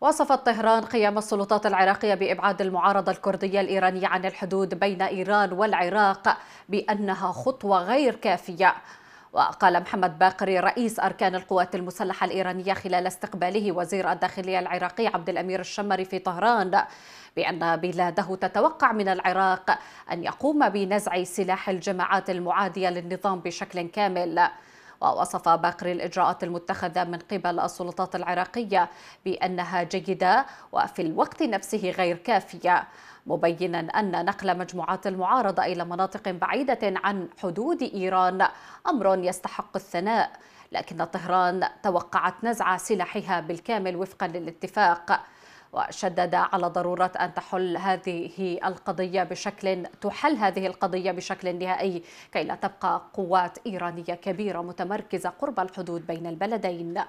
وصفت طهران قيام السلطات العراقية بإبعاد المعارضة الكردية الإيرانية عن الحدود بين إيران والعراق بأنها خطوة غير كافية. وقال محمد باقري رئيس أركان القوات المسلحة الإيرانية خلال استقباله وزير الداخلية العراقي عبد الأمير الشمري في طهران بأن بلاده تتوقع من العراق أن يقوم بنزع سلاح الجماعات المعادية للنظام بشكل كامل. ووصف باقري الإجراءات المتخذة من قبل السلطات العراقية بأنها جيدة وفي الوقت نفسه غير كافية مبينا أن نقل مجموعات المعارضة إلى مناطق بعيدة عن حدود إيران أمر يستحق الثناء لكن طهران توقعت نزع سلاحها بالكامل وفقا للاتفاق. وشدد على ضرورة أن تحل هذه القضية بشكل تحل هذه القضية بشكل نهائي كي لا تبقى قوات إيرانية كبيرة متمركزة قرب الحدود بين البلدين.